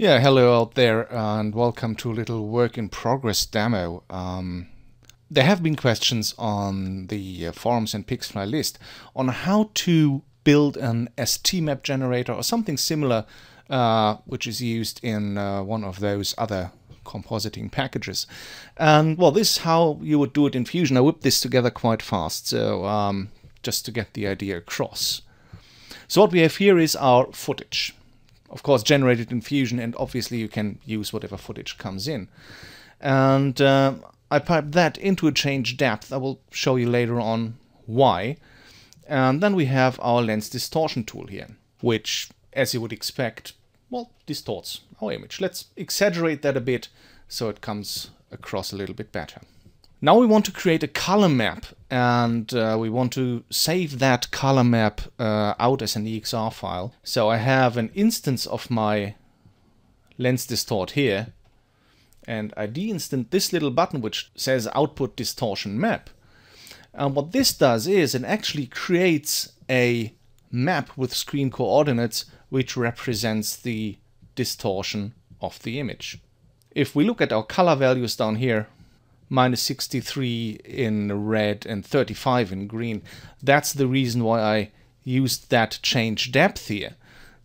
Yeah, hello out there and welcome to a little work in progress demo. Um, there have been questions on the uh, forums and Pigsfly list on how to build an ST-map generator or something similar uh, which is used in uh, one of those other compositing packages. And well, this is how you would do it in Fusion. I whipped this together quite fast, so um, just to get the idea across. So what we have here is our footage of course generated in Fusion and obviously you can use whatever footage comes in. And uh, I pipe that into a change depth. I will show you later on why. And then we have our lens distortion tool here, which, as you would expect, well, distorts our image. Let's exaggerate that a bit so it comes across a little bit better. Now we want to create a color map and uh, we want to save that color map uh, out as an EXR file. So I have an instance of my lens distort here and I de-instance this little button which says output distortion map. And what this does is it actually creates a map with screen coordinates which represents the distortion of the image. If we look at our color values down here, minus 63 in red and 35 in green. That's the reason why I used that change depth here.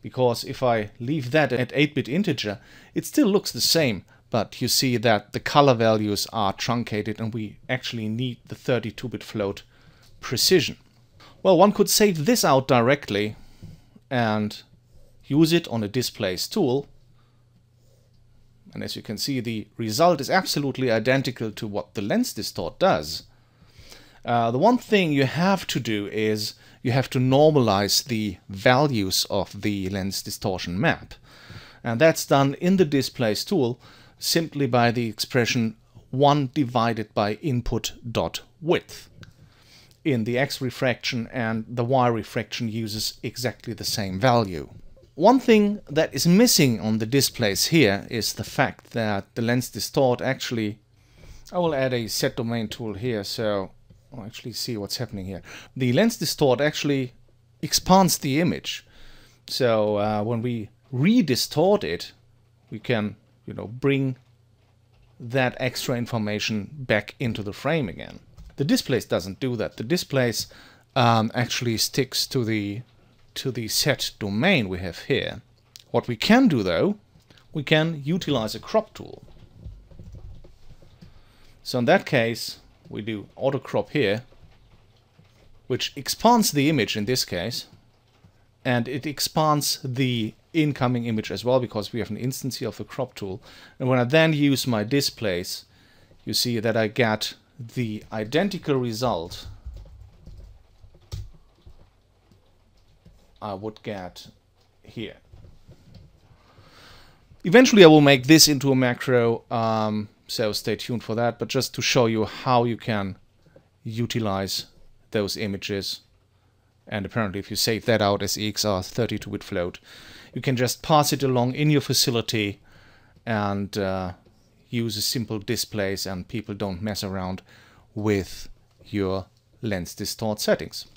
Because if I leave that at 8-bit integer, it still looks the same, but you see that the color values are truncated and we actually need the 32-bit float precision. Well, one could save this out directly and use it on a displace tool and as you can see, the result is absolutely identical to what the lens distort does. Uh, the one thing you have to do is you have to normalize the values of the lens distortion map. And that's done in the displace tool simply by the expression 1 divided by input dot width. In the X refraction and the Y refraction uses exactly the same value. One thing that is missing on the displace here is the fact that the lens distort actually I will add a set domain tool here so I'll actually see what's happening here. The lens distort actually expands the image. So uh, when we re-distort it, we can, you know, bring that extra information back into the frame again. The displace doesn't do that. The displace um, actually sticks to the to the set domain we have here. What we can do though, we can utilize a crop tool. So in that case, we do auto crop here, which expands the image in this case, and it expands the incoming image as well because we have an instance here of the crop tool. And when I then use my displace, you see that I get the identical result I would get here. Eventually I will make this into a macro, um, so stay tuned for that, but just to show you how you can utilize those images. And apparently if you save that out as EXR 32-bit float, you can just pass it along in your facility and uh, use a simple displace and people don't mess around with your lens distort settings.